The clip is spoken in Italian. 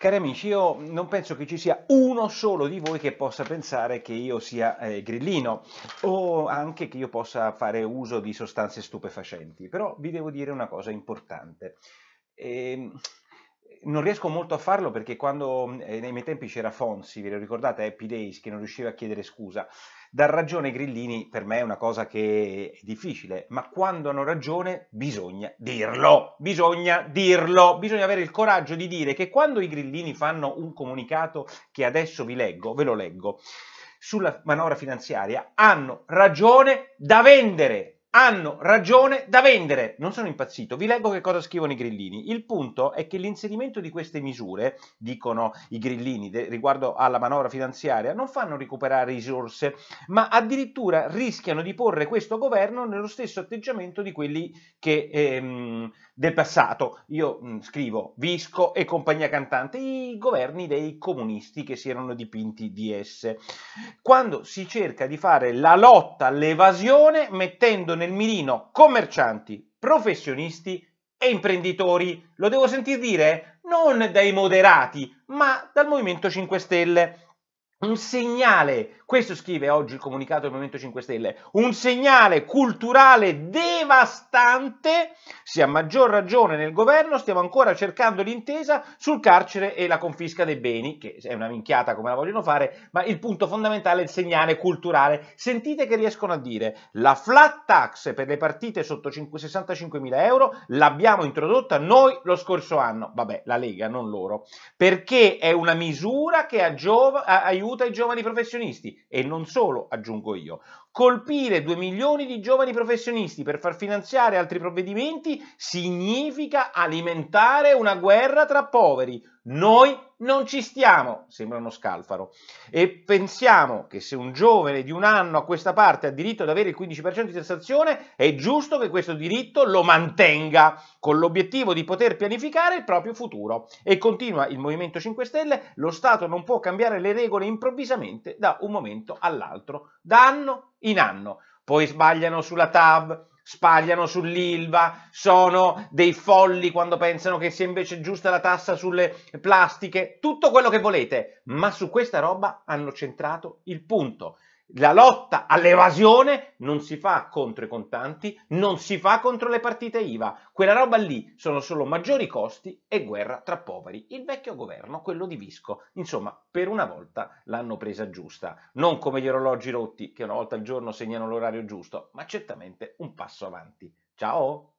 Cari amici, io non penso che ci sia uno solo di voi che possa pensare che io sia eh, grillino o anche che io possa fare uso di sostanze stupefacenti, però vi devo dire una cosa importante. E, ehm, non riesco molto a farlo perché quando eh, nei miei tempi c'era Fonsi, vi lo ricordate, Happy Days, che non riusciva a chiedere scusa, Dar ragione ai grillini per me è una cosa che è difficile, ma quando hanno ragione bisogna dirlo, bisogna dirlo, bisogna avere il coraggio di dire che quando i grillini fanno un comunicato che adesso vi leggo, ve lo leggo, sulla manovra finanziaria, hanno ragione da vendere hanno ragione da vendere. Non sono impazzito, vi leggo che cosa scrivono i grillini. Il punto è che l'inserimento di queste misure, dicono i grillini de- riguardo alla manovra finanziaria, non fanno recuperare risorse, ma addirittura rischiano di porre questo governo nello stesso atteggiamento di quelli che, ehm, del passato. Io mh, scrivo Visco e compagnia cantante, i governi dei comunisti che si erano dipinti di esse. Quando si cerca di fare la lotta all'evasione mettendo nel mirino commercianti, professionisti e imprenditori. Lo devo sentir dire? Non dai moderati, ma dal Movimento 5 Stelle un segnale, questo scrive oggi il comunicato del Movimento 5 Stelle, un segnale culturale devastante, se a maggior ragione nel governo stiamo ancora cercando l'intesa sul carcere e la confisca dei beni, che è una minchiata come la vogliono fare, ma il punto fondamentale è il segnale culturale. Sentite che riescono a dire, la flat tax per le partite sotto 65.000 euro l'abbiamo introdotta noi lo scorso anno, vabbè, la Lega, non loro, perché è una misura che aiuta aiuta i giovani professionisti e non solo, aggiungo io. Colpire 2 milioni di giovani professionisti per far finanziare altri provvedimenti significa alimentare una guerra tra poveri. Noi non ci stiamo, sembra uno scalfaro, e pensiamo che se un giovane di un anno a questa parte ha diritto ad avere il 15% di tassazione, è giusto che questo diritto lo mantenga, con l'obiettivo di poter pianificare il proprio futuro. E continua il Movimento 5 Stelle, lo Stato non può cambiare le regole improvvisamente da un momento all'altro, da anno in anno. Poi sbagliano sulla TAV, sbagliano sull'ILVA, sono dei folli quando pensano che sia invece giusta la tassa sulle plastiche, tutto quello che volete, ma su questa roba hanno centrato il punto. La lotta all'evasione non si fa contro i contanti, non si fa contro le partite IVA. Quella roba lì sono solo maggiori costi e guerra tra poveri. Il vecchio governo, quello di Visco, insomma, per una volta l'hanno presa giusta. Non come gli orologi rotti che una volta al giorno segnano l'orario giusto, ma certamente un passo avanti. Ciao!